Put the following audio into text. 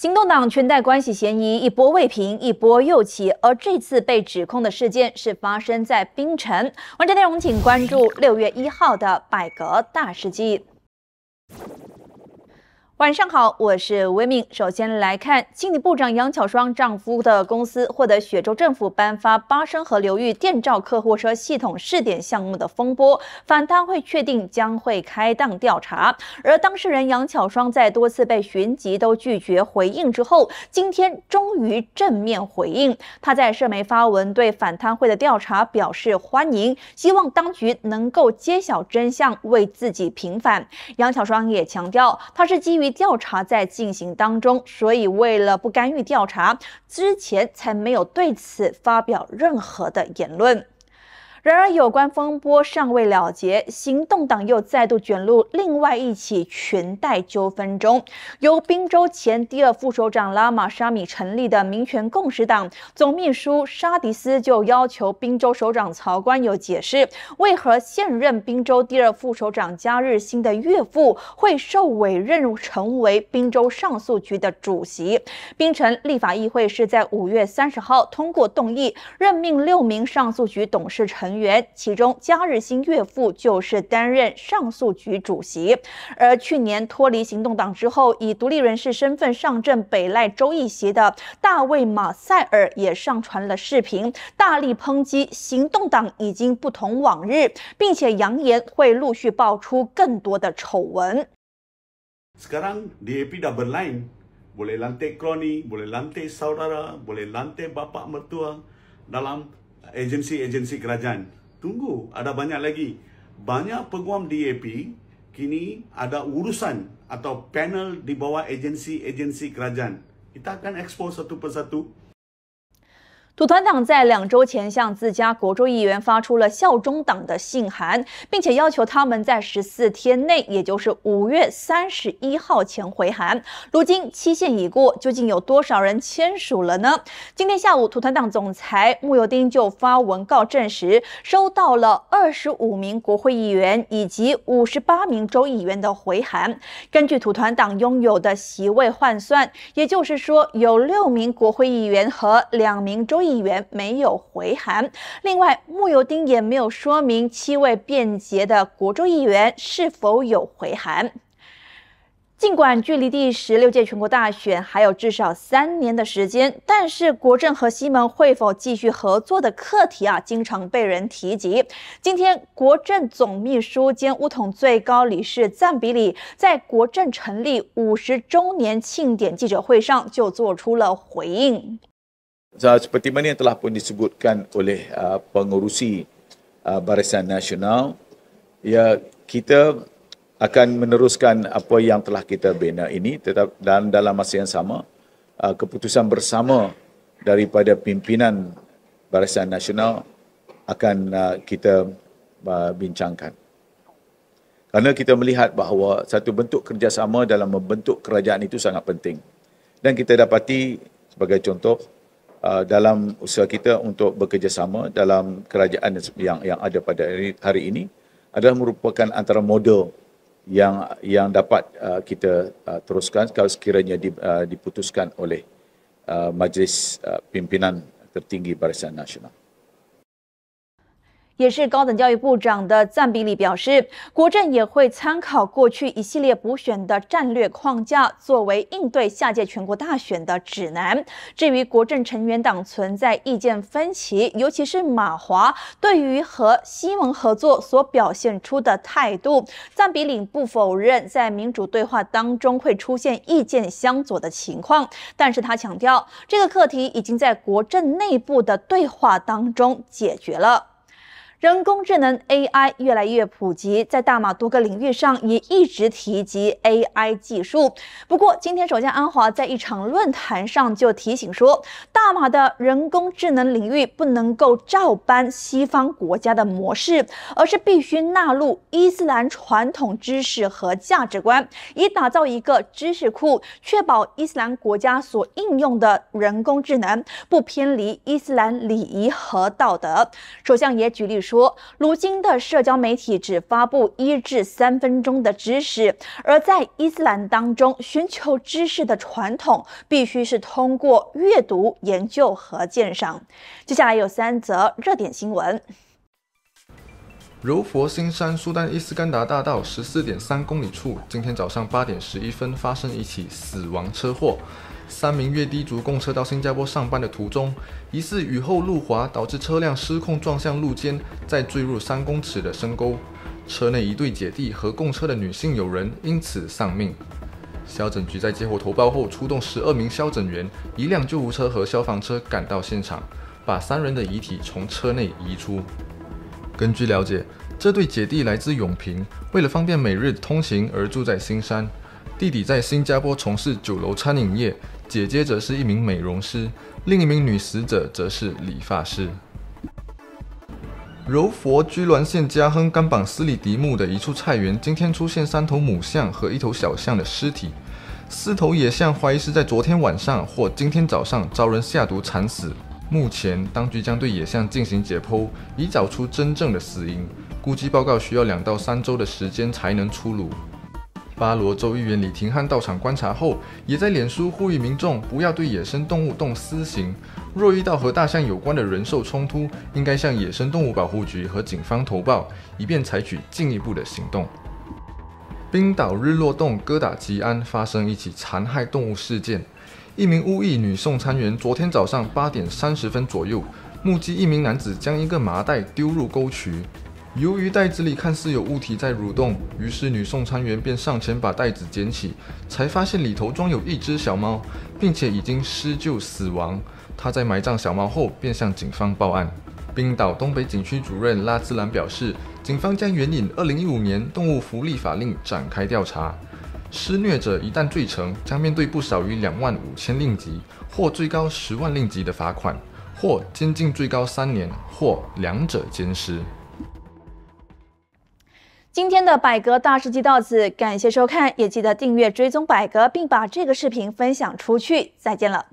行动党裙带关系嫌疑一波未平，一波又起，而这次被指控的事件是发生在冰城。完整内容请关注六月一号的百格大事记。晚上好，我是威明。首先来看，经理部长杨巧双丈夫的公司获得雪州政府颁发巴生河流域电召客货车系统试点项目的风波，反贪会确定将会开档调查。而当事人杨巧双在多次被询及都拒绝回应之后，今天终于正面回应。他在社媒发文对反贪会的调查表示欢迎，希望当局能够揭晓真相，为自己平反。杨巧双也强调，他是基于。调查在进行当中，所以为了不干预调查，之前才没有对此发表任何的言论。然而，有关风波尚未了结，行动党又再度卷入另外一起裙带纠纷中。由宾州前第二副首长拉马沙米成立的民权共识党总秘书沙迪斯就要求宾州首长曹官有解释，为何现任宾州第二副首长加日新的岳父会受委任成为宾州上诉局的主席。槟城立法议会是在五月三十号通过动议，任命六名上诉局董事成。成员，其中加日新岳父就是担任上诉局主席。而去年脱离行动党之后，以独立人士身份上阵北赖州议席的大卫马塞尔也上传了视频，大力抨击行动党已经不同往日，并且扬言会陆续爆出更多的丑闻。Sekarang DAP dah berlain, boleh lantik kroni, boleh lantik saudara, boleh lantik bapa mertua dalam agensi-agensi kerajaan. Tunggu, ada banyak lagi. Banyak peguam DAP kini ada urusan atau panel di bawah agensi-agensi kerajaan. Kita akan expose satu persatu 土团党在两周前向自家国州议员发出了效忠党的信函，并且要求他们在十四天内，也就是五月三十一号前回函。如今期限已过，究竟有多少人签署了呢？今天下午，土团党总裁穆尤丁就发文告证实，收到了二十五名国会议员以及五十八名州议员的回函。根据土团党拥有的席位换算，也就是说，有六名国会议员和两名州议。员没有回函，另外穆尤丁也没有说明七位便捷的国州议员是否有回函。尽管距离第十六届全国大选还有至少三年的时间，但是国政和西门会否继续合作的课题啊，经常被人提及。今天，国政总秘书兼乌统最高理事赞比里在国政成立五十周年庆典记者会上就做出了回应。Seperti mana yang telah pun disebutkan oleh uh, pengurusi uh, Barisan Nasional, ya kita akan meneruskan apa yang telah kita bina ini tetap dan dalam masa yang sama uh, keputusan bersama daripada pimpinan Barisan Nasional akan uh, kita uh, bincangkan. Kerana kita melihat bahawa satu bentuk kerjasama dalam membentuk kerajaan itu sangat penting. Dan kita dapati sebagai contoh Uh, dalam usaha kita untuk bekerjasama dalam kerajaan yang yang ada pada hari ini adalah merupakan antara model yang yang dapat uh, kita uh, teruskan kalau sekiranya diputuskan oleh majlis pimpinan tertinggi Barisan Nasional. 也是高等教育部长的赞比里表示，国政也会参考过去一系列补选的战略框架，作为应对下届全国大选的指南。至于国政成员党存在意见分歧，尤其是马华对于和西盟合作所表现出的态度，赞比里不否认在民主对话当中会出现意见相左的情况，但是他强调，这个课题已经在国政内部的对话当中解决了。人工智能 AI 越来越普及，在大马多个领域上也一直提及 AI 技术。不过，今天首相安华在一场论坛上就提醒说，大马的人工智能领域不能够照搬西方国家的模式，而是必须纳入伊斯兰传统知识和价值观，以打造一个知识库，确保伊斯兰国家所应用的人工智能不偏离伊斯兰礼仪和道德。首相也举例。说，如今的社交媒体只发布一至三分钟的知识，而在伊斯兰当中，寻求知识的传统必须是通过阅读、研究和鉴赏。接下来有三则热点新闻。柔佛新山苏丹伊斯干达大道十四点三公里处，今天早上八点十一分发生一起死亡车祸。三名越低族共车到新加坡上班的途中，疑似雨后路滑，导致车辆失控撞向路肩，再坠入三公尺的深沟。车内一对姐弟和共车的女性友人因此丧命。消诊局在接获投报后，出动十二名消诊员、一辆救护车和消防车赶到现场，把三人的遗体从车内移出。根据了解，这对姐弟来自永平，为了方便每日通行而住在新山。弟弟在新加坡从事酒楼餐饮业，姐姐则是一名美容师，另一名女死者则是理发师。柔佛居銮县嘉亨甘榜斯里迪木的一处菜园，今天出现三头母象和一头小象的尸体，四头野象怀疑是在昨天晚上或今天早上遭人下毒惨死。目前，当局将对野象进行解剖，以找出真正的死因。估计报告需要两到三周的时间才能出炉。巴罗州议员李廷汉到场观察后，也在脸书呼吁民众不要对野生动物动私刑。若遇到和大象有关的人兽冲突，应该向野生动物保护局和警方投报，以便采取进一步的行动。冰岛日落洞哥打吉安发生一起残害动物事件。一名巫裔女送餐员昨天早上八点三十分左右，目击一名男子将一个麻袋丢入沟渠。由于袋子里看似有物体在蠕动，于是女送餐员便上前把袋子捡起，才发现里头装有一只小猫，并且已经施救死亡。她在埋葬小猫后，便向警方报案。冰岛东北景区主任拉兹兰表示，警方将援引2015年动物福利法令展开调查。施虐者一旦罪成，将面对不少于两万五千令吉或最高十万令吉的罚款，或监禁最高三年，或两者兼施。今天的百格大事记到此，感谢收看，也记得订阅追踪百格，并把这个视频分享出去。再见了。